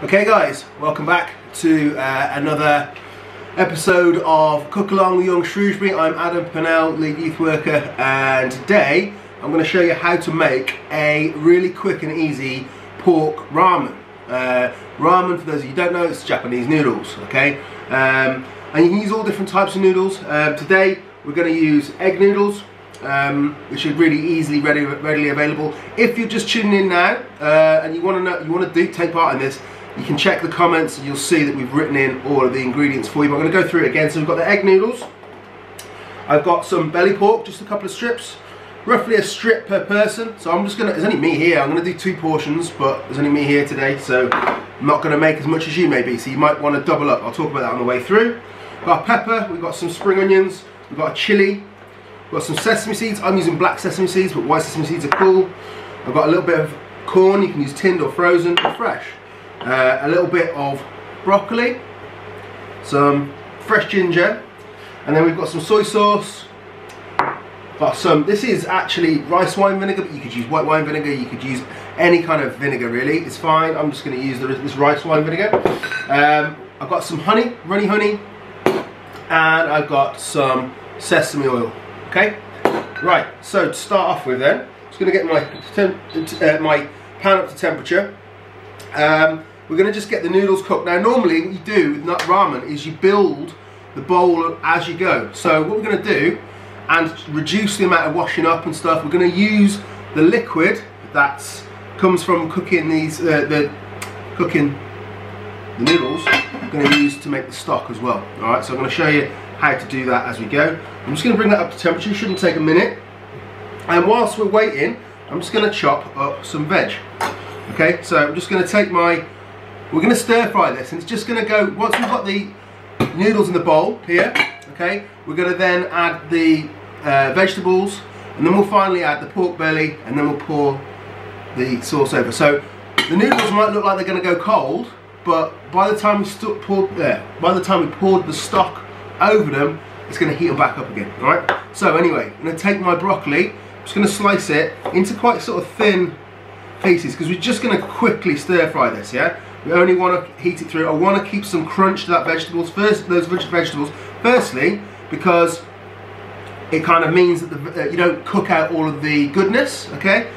Okay guys, welcome back to uh, another episode of Cook Along with Young Shrewsbury. I'm Adam Purnell, lead youth worker, and today I'm going to show you how to make a really quick and easy pork ramen. Uh, ramen, for those of you who don't know, it's Japanese noodles, okay? Um, and you can use all different types of noodles. Um, today we're going to use egg noodles, um, which are really easily ready, readily available. If you're just tuning in now uh, and you want to know, you want to do take part in this, you can check the comments and you'll see that we've written in all of the ingredients for you. But I'm going to go through it again. So we've got the egg noodles. I've got some belly pork, just a couple of strips. Roughly a strip per person. So I'm just going to, there's only me here. I'm going to do two portions, but there's only me here today. So I'm not going to make as much as you maybe. So you might want to double up. I'll talk about that on the way through. We've got pepper, we've got some spring onions, we've got a chili, we've got some sesame seeds. I'm using black sesame seeds, but white sesame seeds are cool. I've got a little bit of corn. You can use tinned or frozen or fresh uh, a little bit of broccoli, some fresh ginger, and then we've got some soy sauce, got some, this is actually rice wine vinegar, but you could use white wine vinegar, you could use any kind of vinegar really, it's fine. I'm just going to use this rice wine vinegar. Um, I've got some honey, runny honey, and I've got some sesame oil, okay? Right, so to start off with then, I'm just going to get my, uh, my pan up to temperature. Um, we're going to just get the noodles cooked. Now normally what you do with nut ramen is you build the bowl as you go. So what we're going to do, and reduce the amount of washing up and stuff, we're going to use the liquid that comes from cooking these, uh, the cooking the noodles, I'm going to use to make the stock as well. Alright, so I'm going to show you how to do that as we go. I'm just going to bring that up to temperature, shouldn't take a minute. And whilst we're waiting, I'm just going to chop up some veg. Okay, so I'm just going to take my we're going to stir fry this and it's just going to go, once we've got the noodles in the bowl here, okay, we're going to then add the uh, vegetables and then we'll finally add the pork belly and then we'll pour the sauce over. So the noodles might look like they're going to go cold, but by the time we poured there, by the time we poured the stock over them, it's going to heat them back up again. All right. So anyway, I'm going to take my broccoli. I'm just going to slice it into quite sort of thin pieces because we're just going to quickly stir fry this. Yeah. We only want to heat it through. I want to keep some crunch to that vegetables first. Those vegetables. Firstly, because it kind of means that the, uh, you don't cook out all of the goodness. Okay.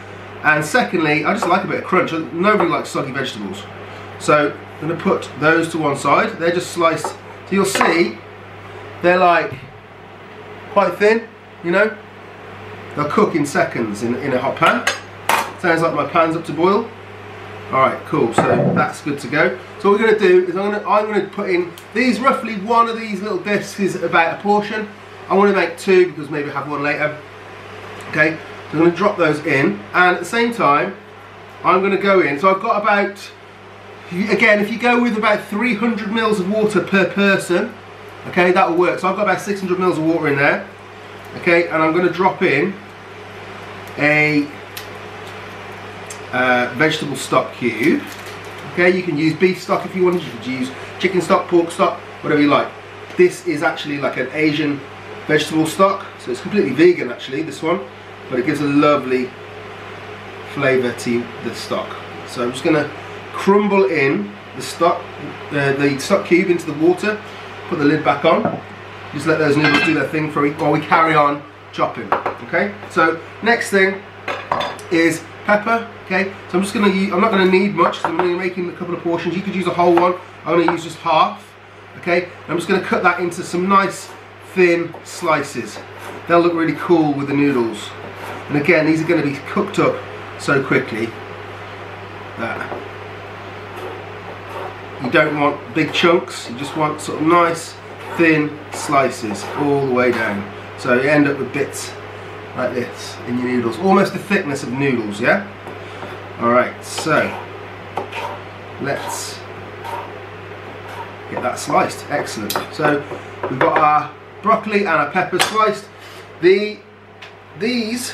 And secondly, I just like a bit of crunch. Nobody likes soggy vegetables. So I'm going to put those to one side. They're just sliced. So you'll see they're like quite thin, you know. They'll cook in seconds in, in a hot pan. Sounds like my pan's up to boil. Alright, cool, so that's good to go. So what we're going to do is I'm going to, I'm to put in these, roughly one of these little discs is about a portion. I want to make two because maybe I have one later. Okay, so I'm going to drop those in and at the same time I'm going to go in, so I've got about, again if you go with about 300 mils of water per person, okay that will work. So I've got about 600 mils of water in there, okay, and I'm going to drop in a uh, vegetable stock cube. Okay, you can use beef stock if you want, you could use chicken stock, pork stock, whatever you like. This is actually like an Asian vegetable stock, so it's completely vegan actually, this one, but it gives a lovely flavour to the stock. So I'm just going to crumble in the stock, uh, the stock cube into the water, put the lid back on, just let those noodles do their thing for while we carry on chopping. Okay, so next thing is pepper, okay? So I'm just gonna use, I'm not gonna need much because I'm only making a couple of portions. You could use a whole one. I'm gonna use just half, okay? I'm just gonna cut that into some nice thin slices. They'll look really cool with the noodles. And again, these are gonna be cooked up so quickly that you don't want big chunks, you just want sort of nice thin slices all the way down. So you end up with bits like this in your noodles. Almost the thickness of noodles, yeah? Alright, so let's get that sliced. Excellent. So we've got our broccoli and our pepper sliced. The These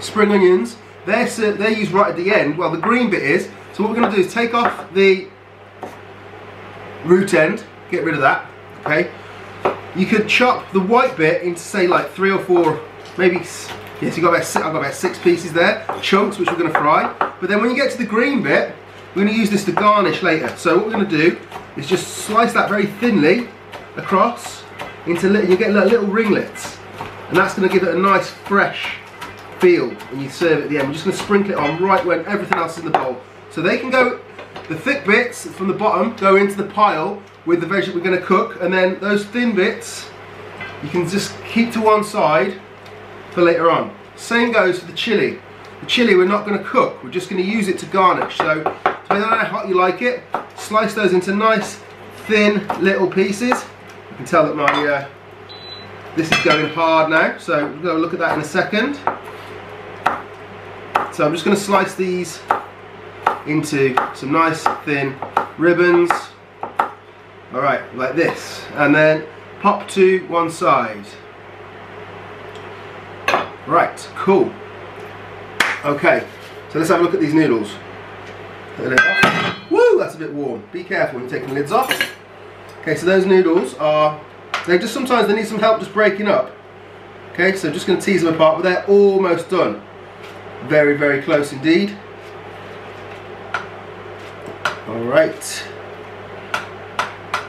spring onions, they're, they're used right at the end. Well, the green bit is. So what we're going to do is take off the root end, get rid of that, okay? You could chop the white bit into say like three or four maybe, yes, you got about, I've got about six pieces there, chunks which we're going to fry. But then when you get to the green bit, we're going to use this to garnish later. So what we're going to do is just slice that very thinly across into little, you get little ringlets. And that's going to give it a nice fresh feel when you serve it at the end. We're just going to sprinkle it on right when everything else is in the bowl. So they can go, the thick bits from the bottom go into the pile with the veg that we're going to cook and then those thin bits you can just keep to one side for later on. Same goes for the chili. The chili we're not going to cook, we're just going to use it to garnish. So depending on how hot you like it, slice those into nice thin little pieces. You can tell that my uh, this is going hard now, so we're going to look at that in a second. So I'm just going to slice these into some nice thin ribbons. Alright, like this. And then pop to one side. Right, cool. Okay, so let's have a look at these noodles. Woo, that's a bit warm. Be careful when you're taking lids off. Okay, so those noodles are, they just sometimes they need some help just breaking up. Okay, so I'm just going to tease them apart, but they're almost done. Very, very close indeed. All right.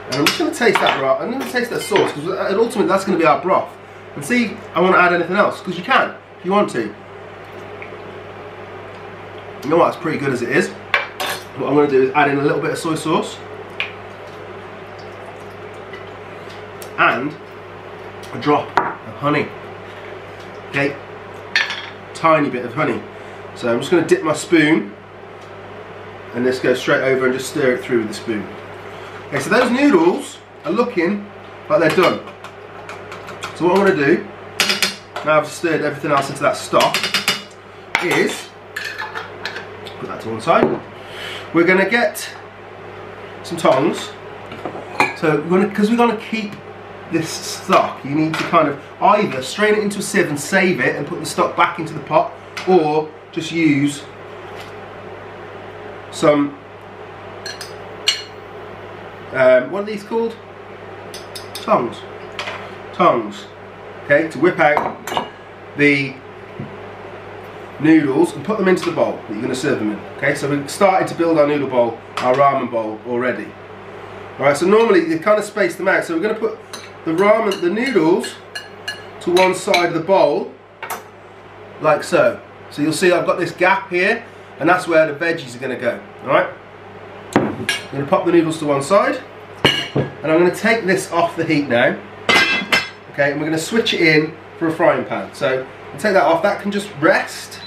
And I'm just to taste that broth. I'm to taste that sauce because ultimately that's going to be our broth. And see, I want to add anything else because you can if you want to. You know what, it's pretty good as it is. What I'm going to do is add in a little bit of soy sauce. And a drop of honey. Okay, tiny bit of honey. So I'm just going to dip my spoon and this goes straight over and just stir it through with the spoon. Okay, so those noodles are looking like they're done. So what I'm going to do, now I've stirred everything else into that stock, is put that to one side. We're going to get some tongs. So because we're going to keep this stock, you need to kind of either strain it into a sieve and save it and put the stock back into the pot, or just use some, um, what are these called? Tongs. Tongs. Okay, to whip out the noodles and put them into the bowl that you're going to serve them in. Okay, so we've started to build our noodle bowl, our ramen bowl already. Alright, so normally you kind of space them out. So we're going to put the ramen, the noodles to one side of the bowl, like so. So you'll see I've got this gap here, and that's where the veggies are going to go. Alright? I'm going to pop the noodles to one side, and I'm going to take this off the heat now. Okay, and we're going to switch it in for a frying pan. So take that off, that can just rest.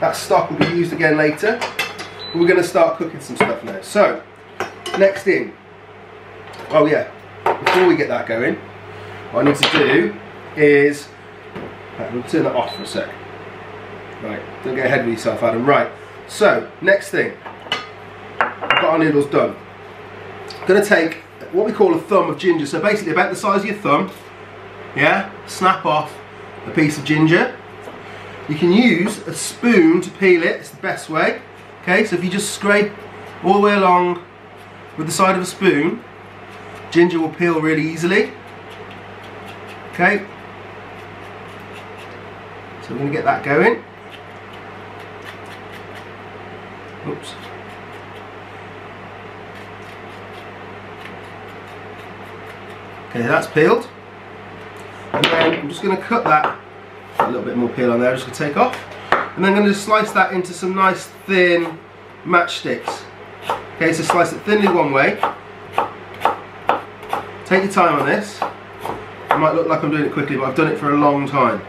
That stock will be used again later. We're going to start cooking some stuff now. So, next in. Oh yeah, before we get that going, what I need to do is, right, we'll turn that off for a sec. Right, don't get ahead of yourself Adam. Right, so next thing, I've got our noodles done. I'm going to take what we call a thumb of ginger, so basically about the size of your thumb, yeah, snap off a piece of ginger. You can use a spoon to peel it, it's the best way. Okay, so if you just scrape all the way along with the side of a spoon, ginger will peel really easily. Okay, so we're going to get that going. Oops. Okay, that's peeled. And then I'm just going to cut that, a little bit more peel on there, I'm just going to take off. And then I'm going to slice that into some nice thin matchsticks. Okay, so slice it thinly one way. Take your time on this. It might look like I'm doing it quickly, but I've done it for a long time.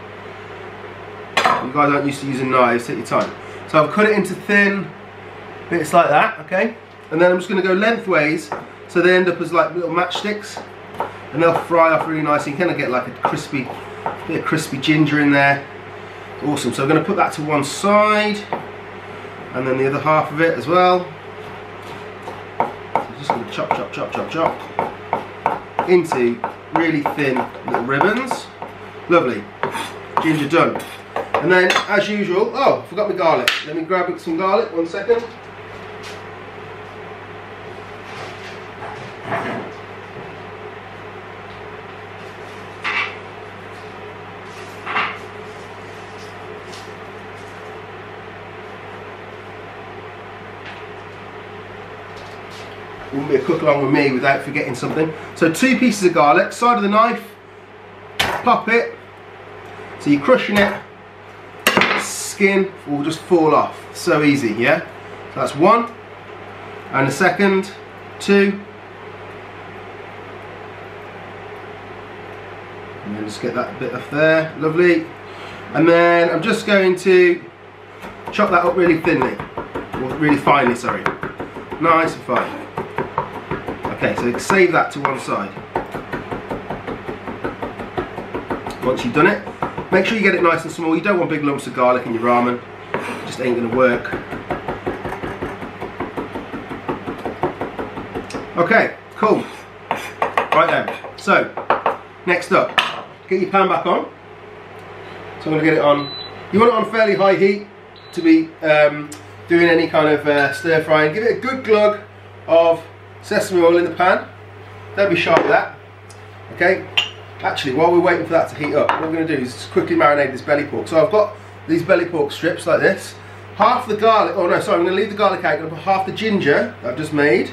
You guys aren't used to using knives, take your time. So I've cut it into thin bits like that, okay? And then I'm just going to go lengthways so they end up as like little matchsticks and they'll fry off really nice. You kind of get like a crispy, bit of crispy ginger in there. Awesome. So I'm going to put that to one side and then the other half of it as well. So just going to chop, chop, chop, chop, chop into really thin little ribbons. Lovely. Ginger done. And then, as usual, oh, forgot my garlic. Let me grab some garlic, one second. Be a cook along with me without forgetting something. So two pieces of garlic, side of the knife, pop it. So you're crushing it, skin will just fall off. So easy, yeah? So that's one. And the second, two. And then just get that bit off there, lovely. And then I'm just going to chop that up really thinly, or really finely, sorry. Nice and fine. Okay, so save that to one side. Once you've done it, make sure you get it nice and small. You don't want big lumps of garlic in your ramen. It just ain't gonna work. Okay, cool. Right then, so, next up, get your pan back on. So I'm gonna get it on, you want it on fairly high heat to be um, doing any kind of uh, stir frying. Give it a good glug of sesame oil in the pan. Don't be shy with that. Okay, actually while we're waiting for that to heat up, what we're gonna do is just quickly marinate this belly pork. So I've got these belly pork strips like this. Half the garlic, oh no, sorry, I'm gonna leave the garlic out. I'm gonna put half the ginger that I've just made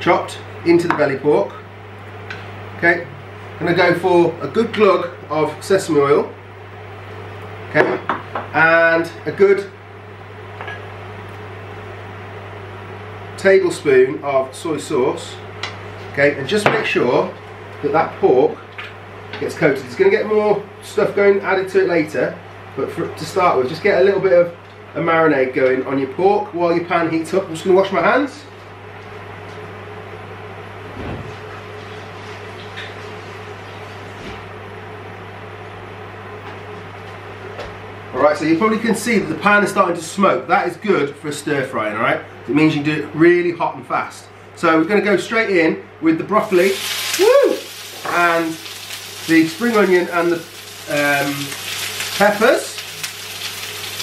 chopped into the belly pork. Okay, I'm going to go for a good glug of sesame oil. Okay, and a good tablespoon of soy sauce. Okay, and just make sure that that pork gets coated. It's going to get more stuff going added to it later, but for, to start with, just get a little bit of a marinade going on your pork while your pan heats up. I'm just going to wash my hands. Alright, so you probably can see that the pan is starting to smoke. That is good for a stir frying, alright? It means you can do it really hot and fast. So we're going to go straight in with the broccoli woo, and the spring onion and the um, peppers.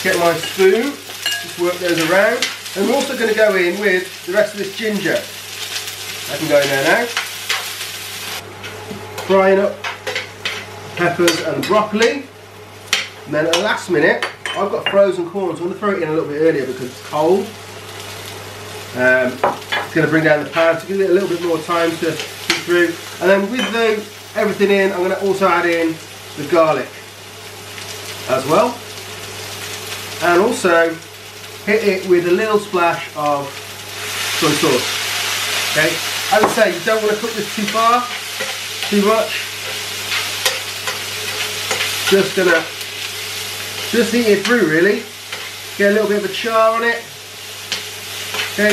Get my spoon, just work those around. And we're also going to go in with the rest of this ginger. I can go in there now. Frying up peppers and broccoli. And then at the last minute, I've got frozen corn, so I'm going to throw it in a little bit earlier because it's cold. Um, it's going to bring down the pan to give it a little bit more time to cook through. And then with the, everything in, I'm going to also add in the garlic as well. And also hit it with a little splash of soy sauce. Okay, I would say you don't want to cook this too far, too much. Just gonna just heat it through really. Get a little bit of a char on it. Okay.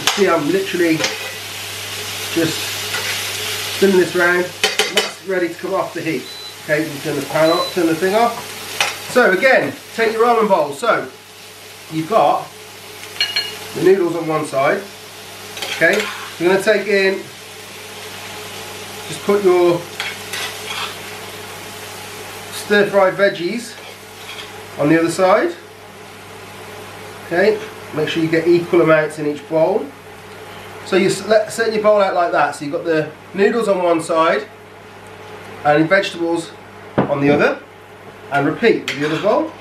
You see I'm literally just spinning this round. That's ready to come off the heat. Okay, you turn the pan off, turn the thing off. So again, take your ramen bowl. So you've got the noodles on one side. Okay, you're going to take in, just put your stir fried veggies on the other side. Okay, make sure you get equal amounts in each bowl. So you set your bowl out like that. So you've got the noodles on one side and vegetables on the other and repeat with the other bowl.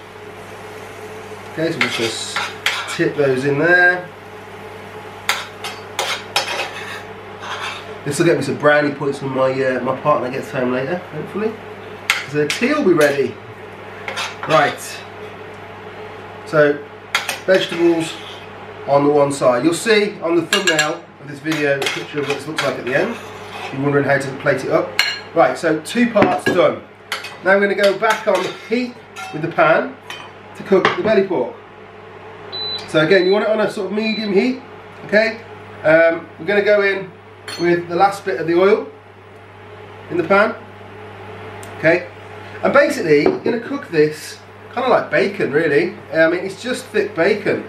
Okay, so we'll just tip those in there. This will get me some brownie points when my uh, my partner gets home later, hopefully. So the tea will be ready. Right. So, vegetables on the one side. You'll see on the thumbnail of this video a picture of what this looks like at the end. If you're wondering how to plate it up. Right, so two parts done. Now I'm going to go back on the heat with the pan to cook the belly pork. So again, you want it on a sort of medium heat, okay? Um, we're going to go in with the last bit of the oil in the pan, okay? And basically, you're going to cook this kind of like bacon, really. I mean, it's just thick bacon.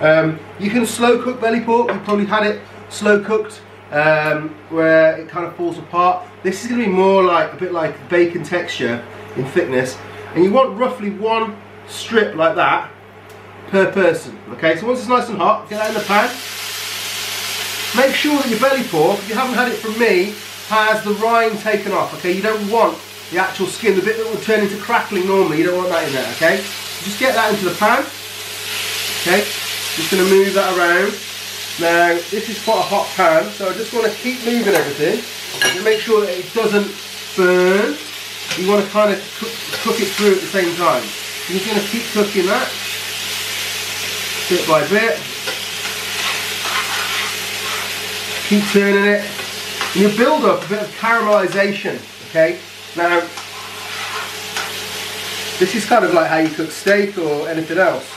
Um, you can slow cook belly pork. You've probably had it slow cooked um, where it kind of falls apart. This is going to be more like a bit like bacon texture in thickness. And you want roughly one strip like that per person. Okay, so once it's nice and hot, get that in the pan. Make sure that your belly pork, if you haven't had it from me, has the rind taken off. Okay, you don't want the actual skin, the bit that will turn into crackling normally, you don't want that in there, okay? Just get that into the pan, okay? Just to move that around. Now, this is quite a hot pan, so I just want to keep moving everything make sure that it doesn't burn. You want to kind of cook, cook it through at the same time. You're just to keep cooking that, bit by bit. Keep turning it. And you build up a bit of caramelization, okay? Now, this is kind of like how you cook steak or anything else.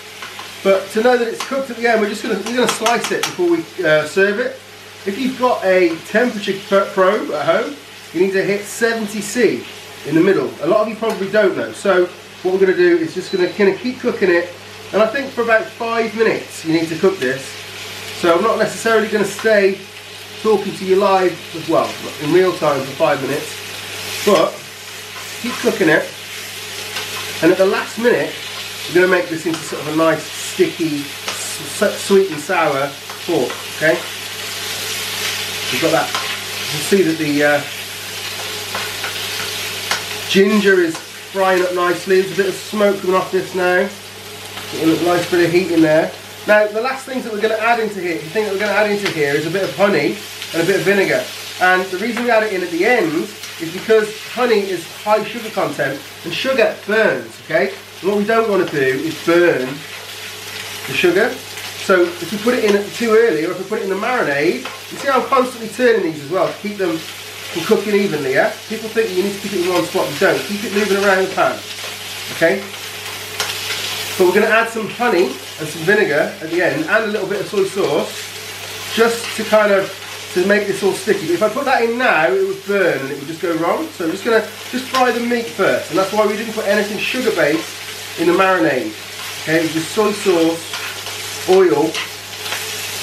But to know that it's cooked at the end, we're just going to, we're to slice it before we uh, serve it. If you've got a temperature probe at home, you need to hit 70C in the middle. A lot of you probably don't know. So what we're going to do is just going to kind of keep cooking it. And I think for about five minutes you need to cook this. So I'm not necessarily going to stay talking to you live as well, in real time for five minutes. But keep cooking it. And at the last minute, we're going to make this into sort of a nice sticky, sweet and sour pork, okay? We've got that. You can see that the uh, ginger is frying up nicely. There's a bit of smoke coming off this now. Getting a nice bit of heat in there. Now, the last things that we're going to add into here, the thing that we're going to add into here is a bit of honey and a bit of vinegar. And the reason we add it in at the end is because honey is high sugar content and sugar burns, okay? And what we don't want to do is burn the sugar. So if we put it in too early or if we put it in the marinade, you see how I'm constantly turning these as well to keep them from cooking evenly, yeah? People think you need to keep it in one spot, you don't. Keep it moving around the pan, okay? But we're going to add some honey and some vinegar at the end and a little bit of soy sauce just to kind of to make this all sticky. But If I put that in now, it would burn and it would just go wrong. So I'm just going to just fry the meat first. And that's why we didn't put anything sugar-based in the marinade. Okay, just soy sauce, oil,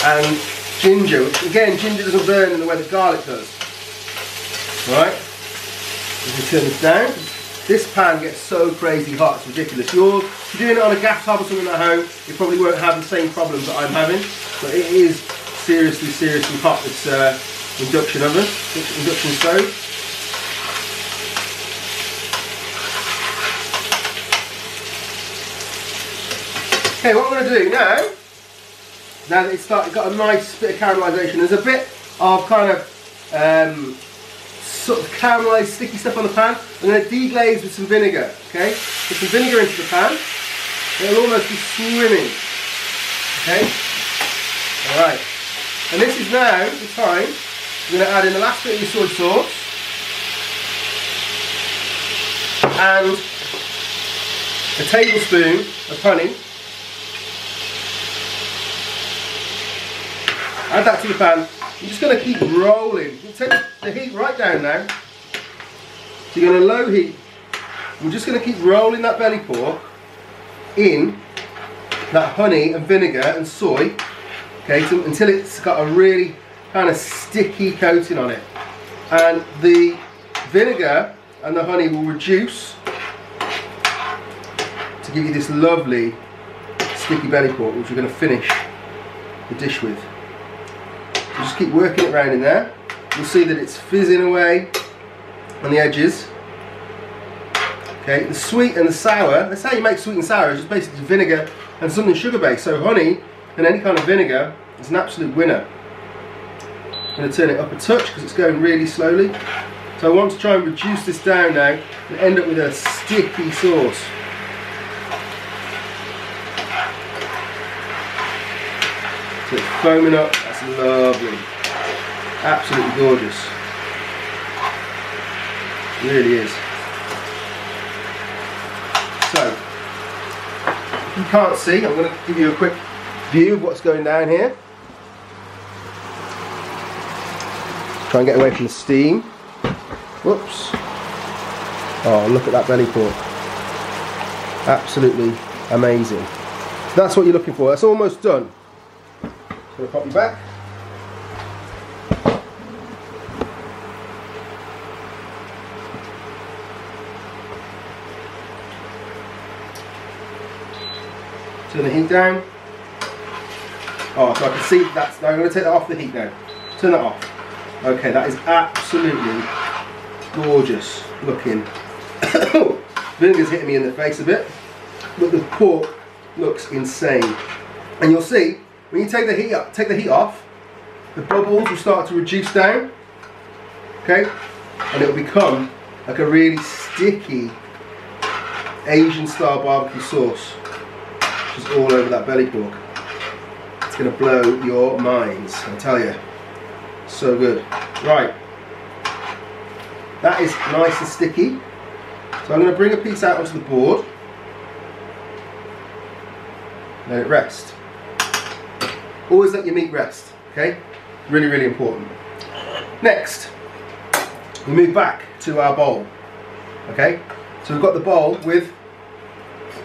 and ginger. Again, ginger doesn't burn in the way the garlic does. Alright? If we turn this down, this pan gets so crazy hot, it's ridiculous. You're, if you're doing it on a gas hob or something at home, you probably won't have the same problems that I'm having. But it is seriously, seriously hot, this uh, induction oven, induction stove. Okay, what I'm going to do now, now that it's started, got a nice bit of caramelisation, there's a bit of kind of um, sort of caramelised sticky stuff on the pan. I'm going to deglaze with some vinegar, okay? Put some vinegar into the pan. It'll almost be swimming, okay? Alright. And this is now the time we're going to add in the last bit of your soy sauce. And a tablespoon of honey Add that to the pan. You're just going to keep rolling. You take the heat right down now. So you're going to low heat. We're just going to keep rolling that belly pork in that honey and vinegar and soy okay, so, until it's got a really kind of sticky coating on it. And the vinegar and the honey will reduce to give you this lovely sticky belly pork which we're going to finish the dish with just keep working it around in there. You'll see that it's fizzing away on the edges. Okay, the sweet and the sour, that's how you make sweet and sour, it's just basically vinegar and something sugar based. So honey and any kind of vinegar is an absolute winner. I'm going to turn it up a touch because it's going really slowly. So I want to try and reduce this down now and end up with a sticky sauce. So it's foaming up that's lovely. Absolutely gorgeous. It really is. So, if you can't see, I'm going to give you a quick view of what's going down here. Try and get away from the steam. Whoops. Oh, look at that belly pork. Absolutely amazing. That's what you're looking for. That's almost done. Gonna pop you back. Turn the heat down. Oh, so I can see that's, now I'm going to take that off the heat now. Turn that off. Okay, that is absolutely gorgeous looking. Vinegar's hitting me in the face a bit, but the pork looks insane. And you'll see when you take the heat up, take the heat off, the bubbles will start to reduce down. Okay? And it will become like a really sticky Asian style barbecue sauce. Just all over that belly pork. It's gonna blow your minds, I tell you. So good. Right. That is nice and sticky. So I'm going to bring a piece out onto the board. Let it rest. Always let your meat rest, okay? Really, really important. Next, we move back to our bowl, okay? So we've got the bowl with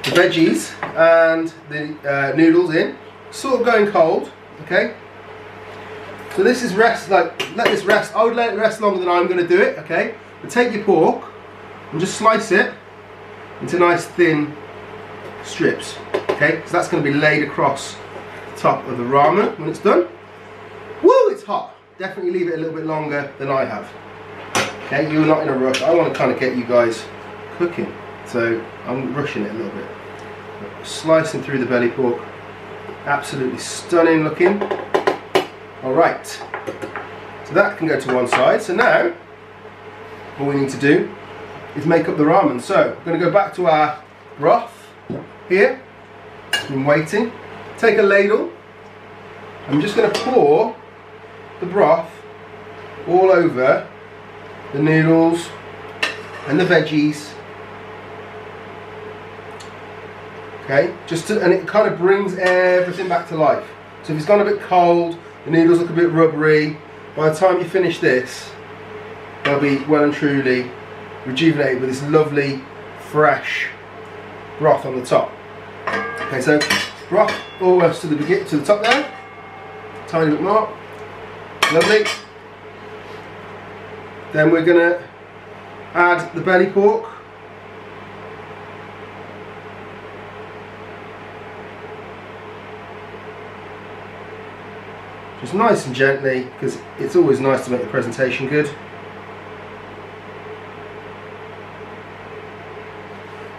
the veggies and the uh, noodles in, sort of going cold, okay? So this is rest, like, let this rest. I would let it rest longer than I'm going to do it, okay? But take your pork and just slice it into nice thin strips, okay? So that's going to be laid across the top of the ramen when it's done. Woo, it's hot. Definitely leave it a little bit longer than I have. Okay, you're not in a rush. I want to kind of get you guys cooking. So I'm rushing it a little bit. Slicing through the belly pork. Absolutely stunning looking. All right, so that can go to one side. So now, all we need to do is make up the ramen. So, we're going to go back to our broth here. Been waiting. Take a ladle. I'm just going to pour the broth all over the noodles and the veggies. Okay, just to, and it kind of brings everything back to life. So if it's gone a bit cold, the noodles look a bit rubbery. By the time you finish this, they'll be well and truly rejuvenated with this lovely, fresh broth on the top. Okay, so broth almost to the begin to the top there. Tiny bit more. Lovely. Then we're gonna add the belly pork. Just nice and gently, because it's always nice to make the presentation good.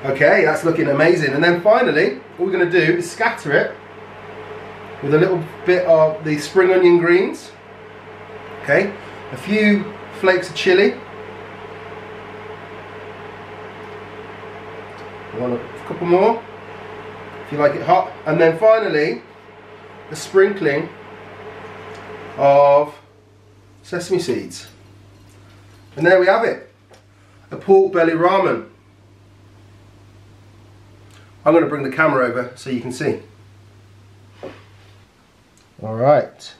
Okay, that's looking amazing. And then finally, what we're going to do is scatter it with a little bit of the spring onion greens. Okay, a few flakes of chili. A couple more, if you like it hot. And then finally, a sprinkling of sesame seeds. And there we have it, a pork belly ramen. I'm going to bring the camera over so you can see. All right,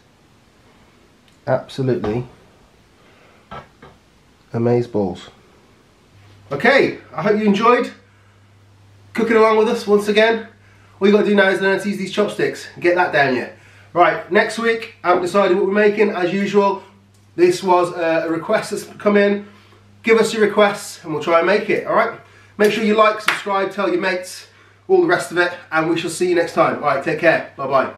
absolutely amaze balls. Okay, I hope you enjoyed cooking along with us once again. All you got to do now is learn to use these chopsticks and get that down yet. Right, next week, I haven't decided what we're making. As usual, this was a request that's come in. Give us your requests and we'll try and make it, all right? Make sure you like, subscribe, tell your mates, all the rest of it, and we shall see you next time. All right, take care. Bye-bye.